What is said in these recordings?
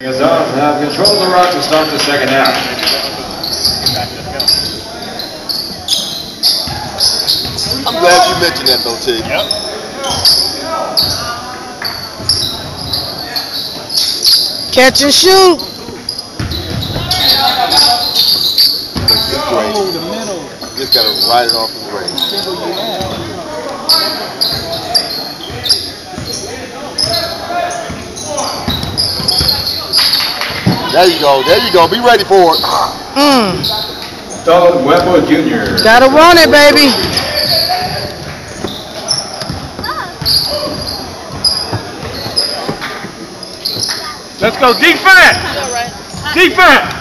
Is up, have control of the rock to start the second half. I'm glad you mentioned that, though, T. Catch and shoot. It's great. Just gotta ride it off the rain. There you go. There you go. Be ready for it. Mm. Doug Webber Jr. Gotta want it, baby. Let's go defense. Defense.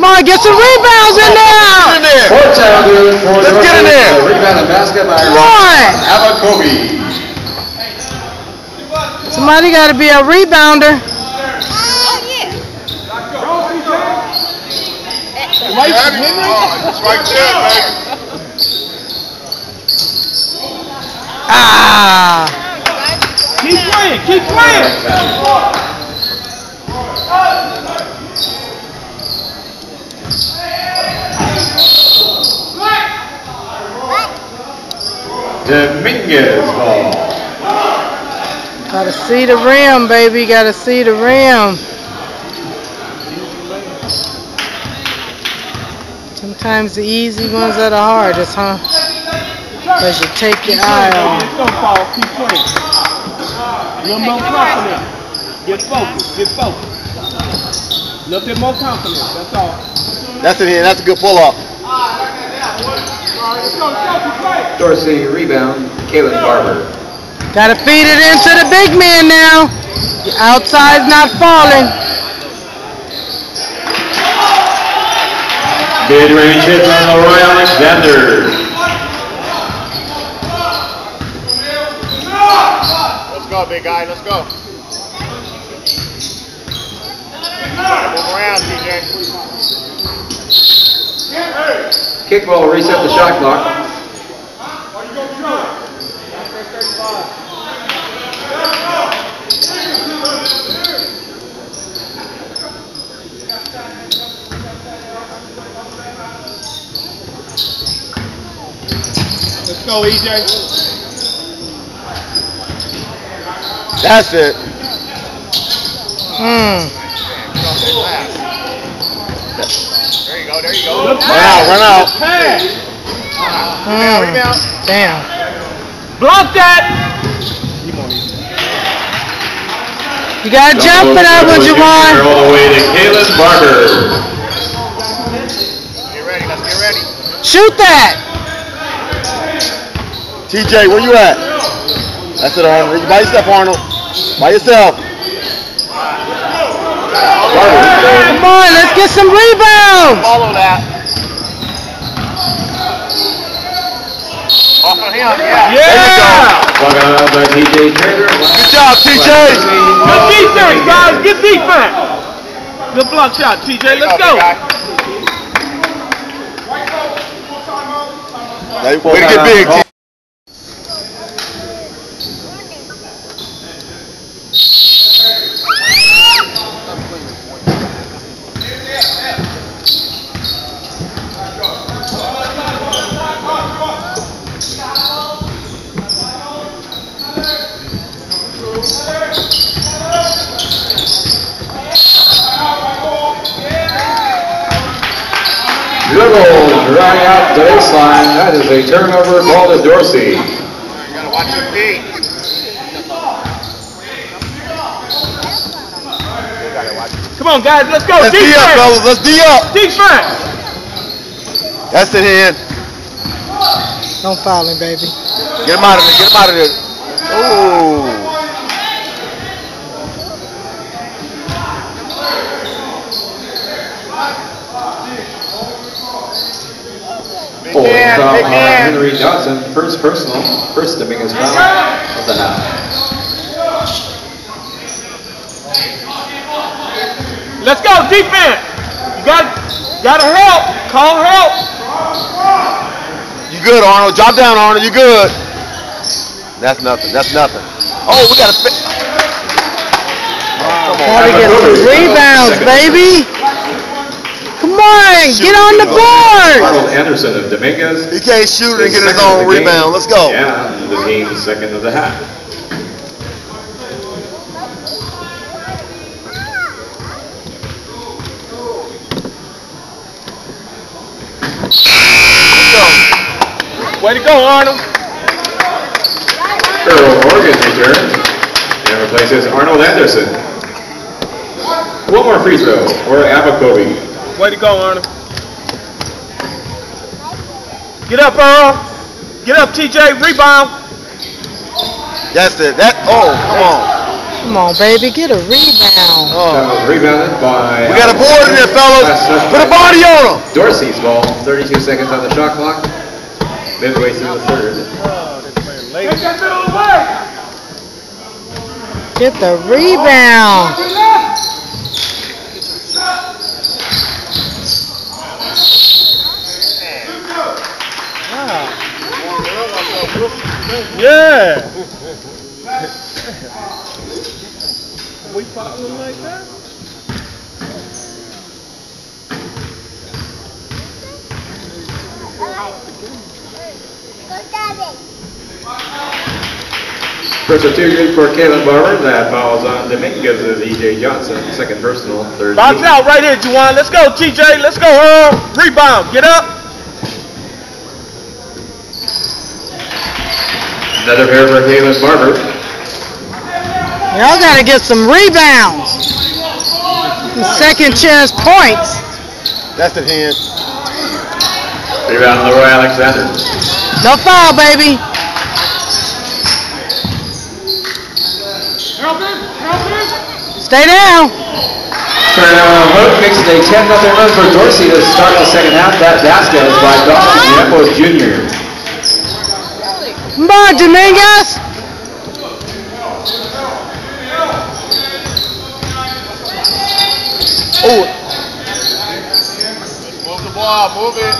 Come on, get some rebounds in Get in there. there. Fourth down, Let's get in there. Rebound and basket by Come on. Abakobi. Somebody gotta be a rebounder. Right, it's right there, baby. Ah. Keep playing. Keep playing. Dominguez ball. Gotta see the rim, baby. Gotta see the rim. Sometimes the easy ones are the hardest, huh? Because you take your eye off. Just don't fall. Keep playing. A little more confident. Get focused. Get focused. A little bit more confidence. That's all. That's it, here. That's a good pull up. Let's go. Let's go. Keep playing. Dorsey rebound, Kalen Barber. Gotta feed it into the big man now. Your outside's not falling. Mid-range hit on Leroy Alexander. Let's go, big guy. Let's go. Move around, TJ. Kickball reset the shot clock. Let's go, EJ. That's it. Hmm. There you go. There you go. Good Run out. Run out. Pass. Hmm. Damn. Block that. You gotta jump for that one, Jawan. All the way to Kalen Barber. Get ready. Let's get ready. Shoot that. TJ, where you at? That's it, Arnold. You by yourself, Arnold. By yourself. Come on, let's get some rebounds. Follow that. Off of him. Yeah. Yeah. Walk out by TJ Good job, TJ. Good defense, guys. Good defense. Good block shot, TJ. Let's go. Now, way to get big, T. Dribble, drag out the baseline. That is a turnover ball to Dorsey. You gotta watch your feet. Come on, guys. Let's go. Let's D up, fellas. Let's D up. Defense. That's it, hand. Don't foul him, baby. Get him out of there. Get him out of there. Ooh. Foul man, foul big on. Henry Johnson, first personal, first Dominguez foul of the half. Let's go. Defense. You got, gotta help. Call help. You good, Arnold? Drop down, Arnold. You good? That's nothing. That's nothing. Oh, we gotta. Fi- oh, come Gotta on. get some rebounds, baby. Come on, get on the board. Arnold Anderson of Dominguez. He can't shoot and get his own the game. rebound. Let's go. Yeah, the team's second of the half. Let's go. Way to go, Arnold. Earl Morgan returns and replaces Arnold Anderson. One more free throw for Abakobi. Way to go, Arnold. Get up, Earl. Get up, TJ. Rebound. That's it. That. Oh, come on. Come on, baby, get a rebound. Oh. That was rebounded by. We got a board in there, fellas. Put a body on him. Dorsey's ball. 32 seconds on the shot clock. Midway through the third. Take that middle away. Get the rebound. Yeah. we following like that? First of two good for Caleb Barber. That follows on Dominguez as E.J. Johnson. Second personal. Third. Box out right here, Juwan. Let's go, TJ. Let's go, Earl. Rebound. Get up. Another pair for Caleb Barber. Y'all gotta get some rebounds. Some Second chance points. That's the hand. Rebound Leroy Alexander. No foul, baby. Stay down. Turnover uh, Hook makes it a 10 0 run for Dorsey to start the second half. That basket is by Dawson Yepos Jr. Come on, Dominguez. Oh. Move the ball. Move it.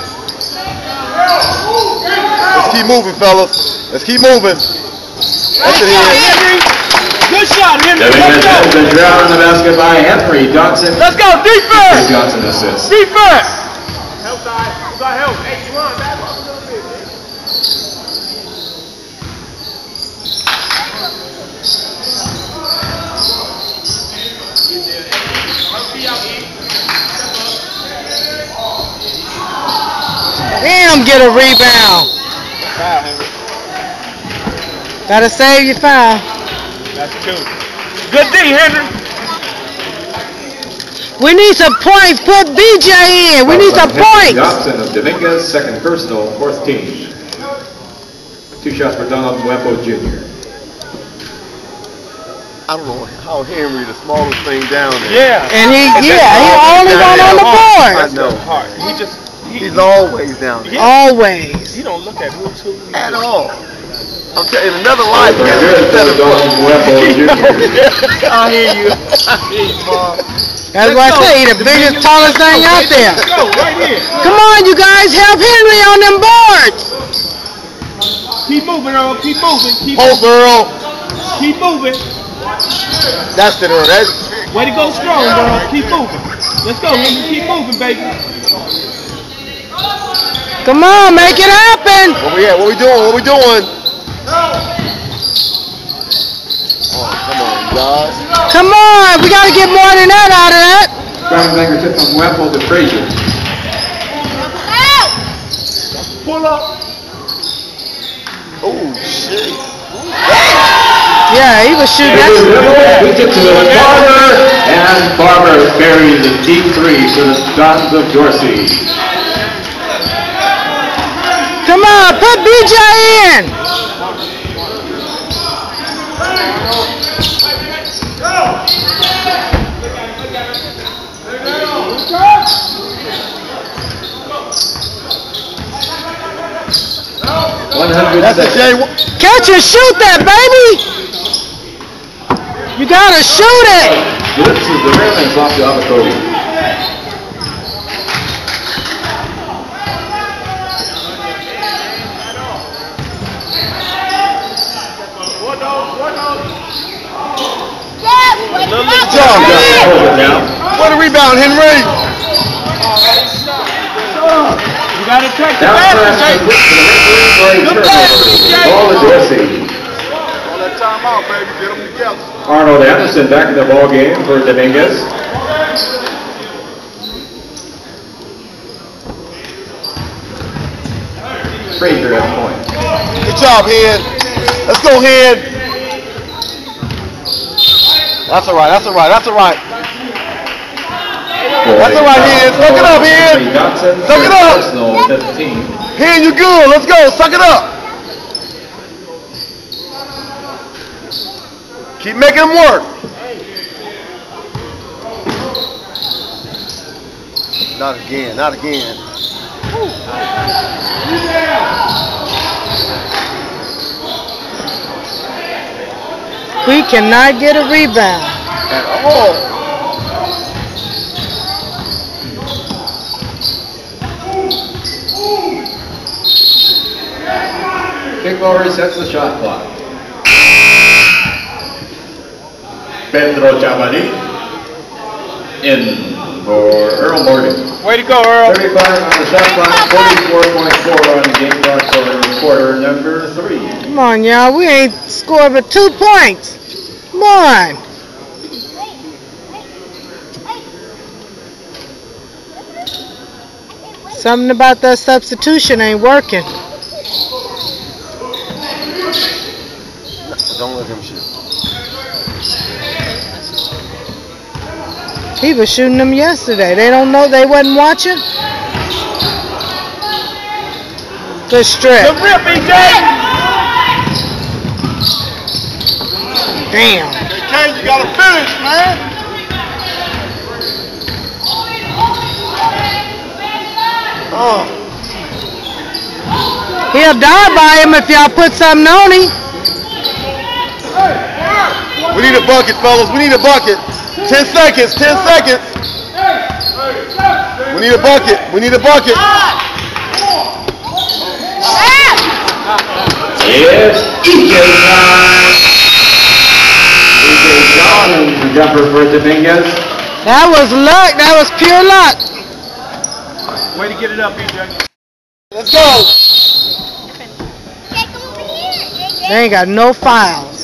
Let's keep moving, fellas. Let's keep moving. That's the. Henry. Good shot, Henry. Dominguez Let's go. has been drowned the basket by Henry Johnson. Let's go. Defense. Johnson assists. Defense. Help side. Side help. Hey, Juwan, back up a little bit. man. Damn, get a rebound. Foul, Henry. Gotta save your foul. That's two. Good D, Henry. We need some points. Put BJ in. We need some Henry points. Johnson of Dominguez, second personal, fourth team. Two shots for Donald Nuevo Jr. I don't know how Henry, the smallest thing down there. Yeah. And he, yeah, he only one on the board. I board. know. Hard. He just. He, He's always down there. Always. he don't look at who's who. he At all. I'm telling you, another life. Very good for Donald Nuevo Jr. I hear you. I hear you, Mom. That's why I say he the biggest, tallest thing out there. Let's go. Right here. Come on, you guys, help Henry on them boards. Keep moving, Earl. Keep moving. Keep, Post Earl. keep moving. That's it, Earl. That's Way to go strong, Earl. Keep moving. Let's go, Henry. Keep moving, baby. Come on, make it happen. what we at? What we doing? What we doing? Oh, come on, guys. Come on, we gotta get more than that out of that. Ground fingertip from Nuevo to Frazier. Pull up. Oh, shit. Yeah, he was shooting It was that. Nuevo, we get to the Barber, and Barber buries a deep three for the Dons of Dorsey. Come put BJ in. One hundred That's a Catch and shoot that, baby. You gotta shoot it. Blitzes the rim off to Abakobi. Rebound, Henry. You gotta check the Now basket, baby. complete to the referee for a turnover. Ball to Dorsey. All that time out, baby. Get them together. Arnold Anderson back in the ball game for Dominguez. Frazier at point. Good job, Head. Let's go, Head. That's all right. That's all right. That's all right. That's all right, Head. Suck it up, Head. Johnson, Suck it up. Personal 15. Head, you good. Let's go. Suck it up. Keep making them work. Not again. Not again. We cannot get a rebound. At all. Kickball resets the shot clock. Pedro Chavani in for Earl Morgan. Way to go, Earl. 35 on the shot clock, 44.4 on the game clock for quarter number three. Come on, y'all. We ain't scored but two points. Come on. Something about that substitution ain't working. Don't let him shoot. He was shooting them yesterday. They don't know they wasn't watching. Good strip. Good rip, EJ. Damn. Hey, Kane, you gotta finish, man. Oh. He'll die by him if y'all put something on him. We need a bucket, fellas. We need a bucket. Ten seconds. Ten seconds. We need a bucket. We need a bucket. It's EJ time. EJ John jumper for Dominguez. That was luck. That was pure luck. Way to get it up, EJ. Let's go. They ain't got no fouls.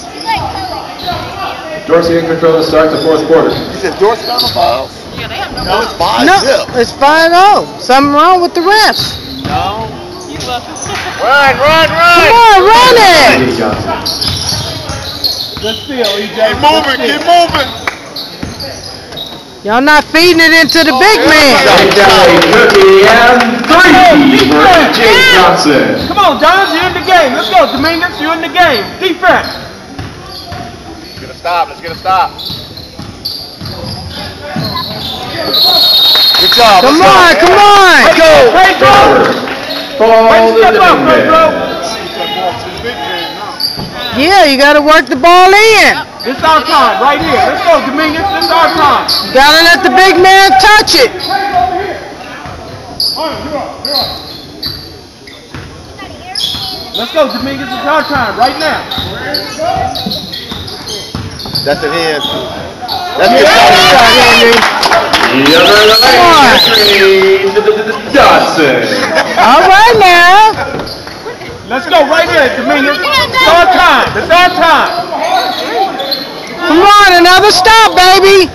Dorsey in control to start the fourth quarter. He said Dorsey on the fouls. No, it's five No, zip. it's 5-0. Something wrong with the refs. No. run, run, Come run. on, run it. EJ Johnson. Good steal, EJ. Keep moving. Keep moving. Y'all not feeding it into the oh, big man. Take down a cookie and three for EJ Johnson. Come on, John, you're in the game. Let's go, Dominguez, you're in the game. Defense. Let's get a stop. Let's get a stop. Good job. Come Let's on, go. come on. Go. Pedro. Ball to Step up. Dominguez. Yeah, you got to work the ball in. This our time, right here. Let's go, Dominguez. This our time. You got to let the big man touch it. Let's go, Dominguez. It's our time, right now. That's a hand. That's Good good. shot, Henry. The other lane, Henry Johnson. All right now. Let's go, right here, Dominguez. It's our time. It's our time. Come on, another stop, baby.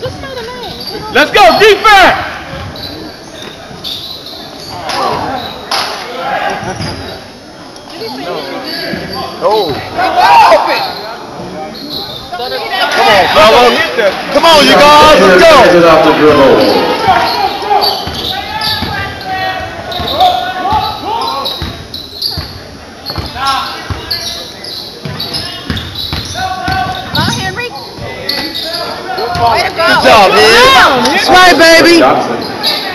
Just not a man. Let's go, defense. Oh. Come on, fellas. Come on, you guys. Let's Henry go. it off the dribble. Good job, man. That's right, baby. Johnson.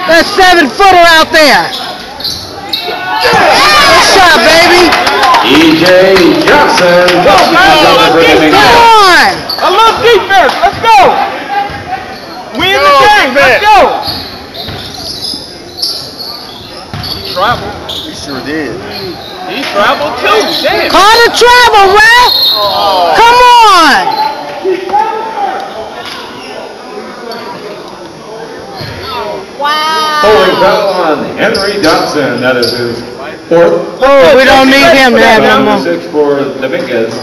That seven footer out there. Good shot, baby. EJ Johnson. Jumper for Come Dominguez. on. A little defense. Let's go. We in the Go, game. Let's go. Travel. He sure did. He traveled too. Damn. Call the travel, ref. Oh. Come on. Wow. Holding foul on Henry Johnson. That is his fourth. Oh, we don't need him to have no Number more. six for Dominguez.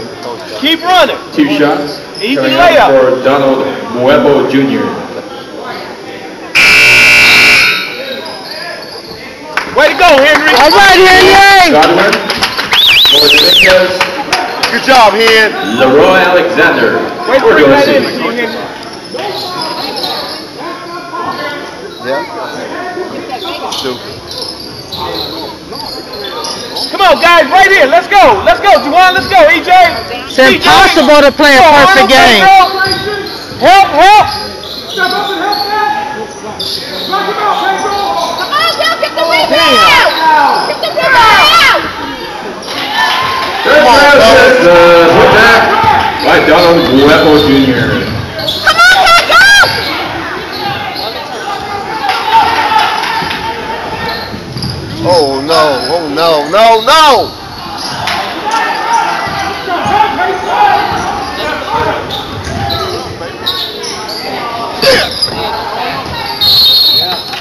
Keep running. Two shots. Easy layup. for Donald Nuevo Jr. Way to go, Henry. All right, Henry. Godwin Dominguez. Good job, Hen. Leroy Alexander Wait for for that in. Yeah. Stupid. Come on, guys, right here. Let's go. Let's go, Juwan. Let's go, EJ. It's impossible to play a Come on, perfect Arnold, game. Help, help. Come on, y'all, get the rebound! Get the rebound! Third putback by Donald Jr. Come on! Oh no, oh no, no, no!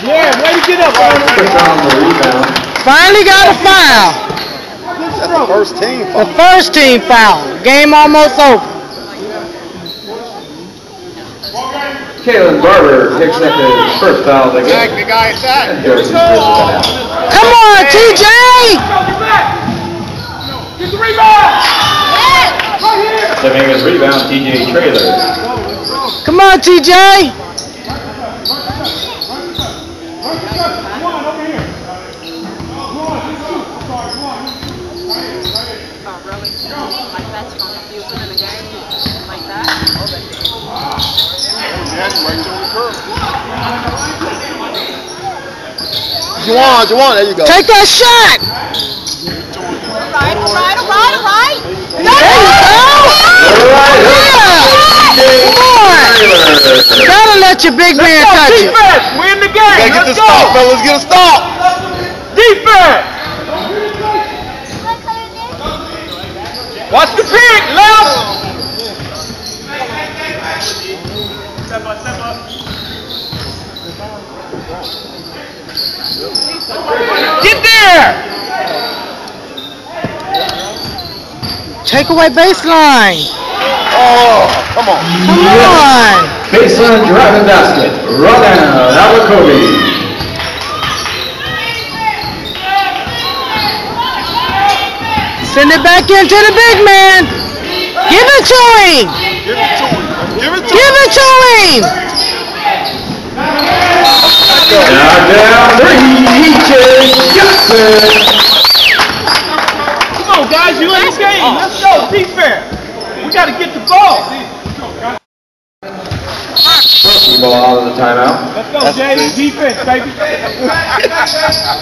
Yeah, way to get up, Arnold. Puts on the rebound. Finally got a foul. That's the first team The foul. first team foul. Game almost over. Kalen Barber picks up his first foul of the game. the guy inside. And Dorsey throws it out. Come on, TJ. Get the rebound. Dominguez rebound, TJ Trailer. Come on, TJ. Juwan, Juwan, there you go. Take that shot. Alright, alright, alright, alright. There you go. Yeah. Come on. Gotta let your big man Let's go, touch it. defense. We're in the game. Gotta get Let's this stop, go. fellas. Get a stop. Defense. Watch the pick, left. Get there. Take away baseline. Oh, come on. Come on. Baseline driving basket. Run out, Alacobi. Send it back into the big man. Give it to him. Give it to him. Give it to Give him. it to him. Now down three, EJ Johnson. Come on, guys. You in the game. Oh. Let's go. Defense. We got to get the ball. Ball out of the timeout. Let's go, Jay. Defense, baby.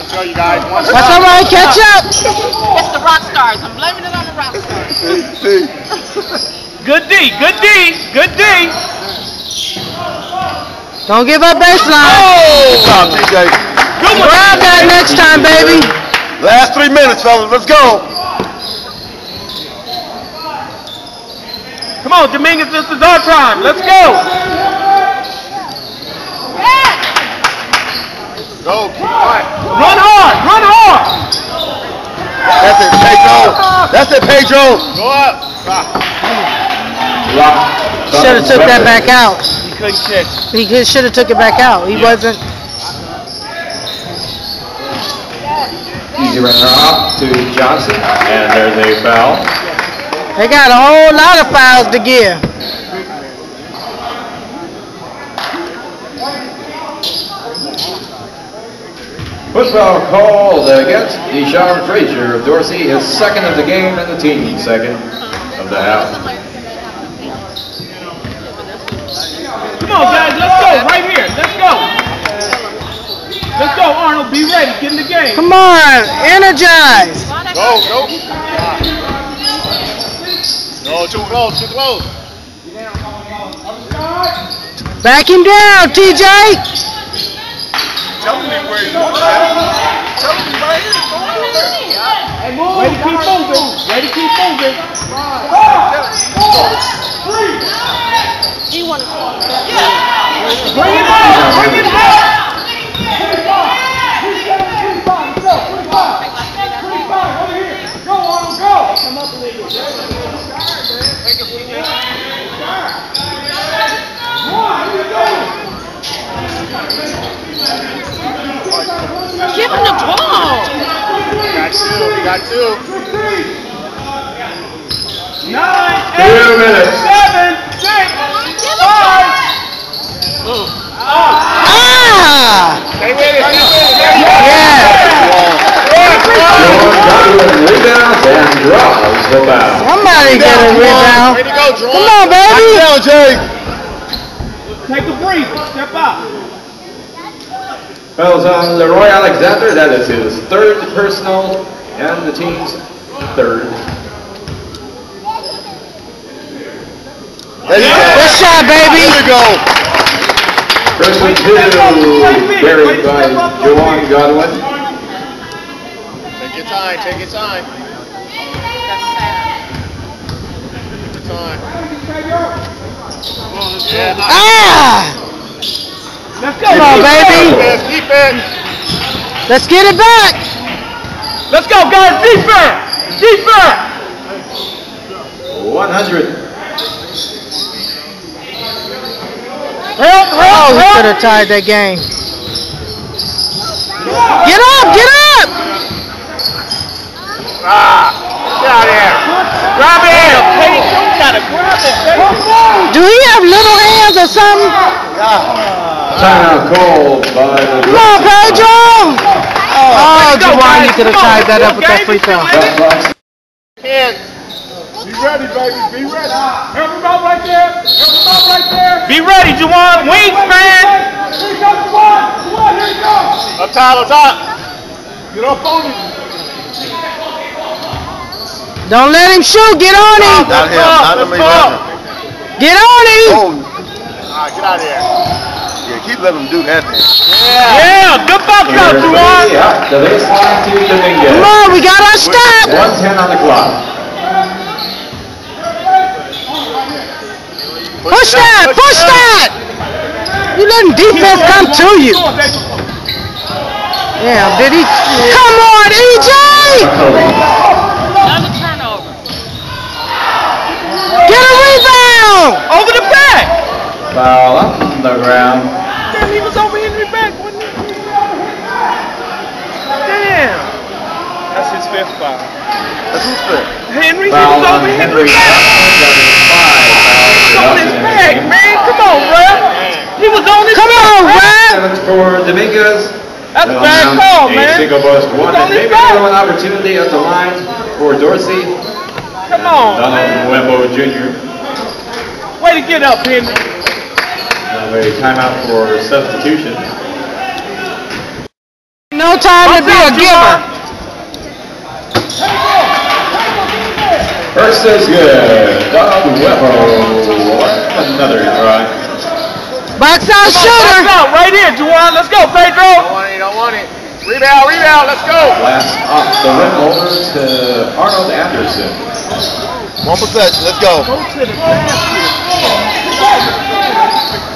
Show you guys one That's all right. Catch up. It's the rock stars. I'm blaming it on the rock stars. Good D. Good D. Good D. Don't give up baseline. Good job, TJ. Good one. Grab that next time, baby. Last three minutes, fellas. Let's go. Come on, Dominguez. This is our time. Let's go. Go. Keep quiet. Run hard. Run hard. That's it, Pedro. That's it, Pedro. Go up. Lock. Should have took that back out. He couldn't catch. He should have took it back out. He wasn't. Easy runner off to Johnson. And there's a foul. They got a whole lot of fouls to give. Football called against Deshaun Frazier of Dorsey, his second of the game and the team second of the half. Come on, guys. Let's go. Right here. Let's go. Let's go, Arnold. Be ready. Get in the game. Come on, energize. Go, go. No, too close, too close. Back him down, TJ. Tell me where you want that. Tell me right here. Way to keep moving. Way to keep moving. He wanted to. Bring it out. Bring it out. Give him the ball. Got two. He got two. Nine, Two eight, minutes. seven, six, five. Ah! Stay with it. Stay with it. Yeah. Jordan Godwin rebounds and draws the foul. Somebody get a rebound. Way to go, Jordan. Come on, baby. Down, Take a breather. Step out. Fouls on Leroy Alexander. That is his third personal and the team's third. There you go. Good shot, baby. There you go. First one two, carried by Jawan Godwin. Take your time. Take your time. Take your time. Yeah. Ah! Let's go. Come on, baby. Defense. Defense. Let's get it back. Let's go, guys. Defense. Defense. 100. Help, Oh, help, we could have tied that game. Get up, get up! Ah. Get out of here. Grab it. Hey, you gotta grab it. Do he have little hands or something? Timeout called by the. Come on, Pedro! Oh, Juwan, you could have tied that up with that free throw. Shot. Be ready, baby. Be ready. Help him out right there. Help him out right there. Be ready, Juwan. Wings, man. Here you go, Juwan. Juwan, here you go. Up top. Up top. Get up on him. Don't let him shoot, get on him! Not him. Not him. Get on him! Oh. All right. Get out of here. Yeah. Keep letting him do that, man. Yeah, good box out, Juwan. Yeah, the baseline to Dominguez. Come on, we got our stop! 110 on the clock. Push that, push that! You letting defense come to you. Yeah, did he? Come on, EJ! Another turnover. Get a rebound! Over the back. Foul on the ground. Damn, he was over in the back, wasn't he? Damn. That's his fifth foul. That's who's fit. Henry, he Foul was on over in Henry. the back. He was on his back, man. Come on, ref. He was on his Come back. on, ref! Seven for Dominguez. That's a They'll bad call, a man. single bus one, and maybe back. another one opportunity at the line for Dorsey. Come on. Donald Wembo Jr. Way to get up, Henry. Have a timeout for substitution. No time to be a giver. First is good. Donald Wembo. Another try. Box out Let's shooter. go, right here, Juwan. Let's go, Don't want it. Don't want it. Rebound. Rebound. Let's go. Last off the rim over to Arnold Anderson. One possession. Let's go. Go to the basket.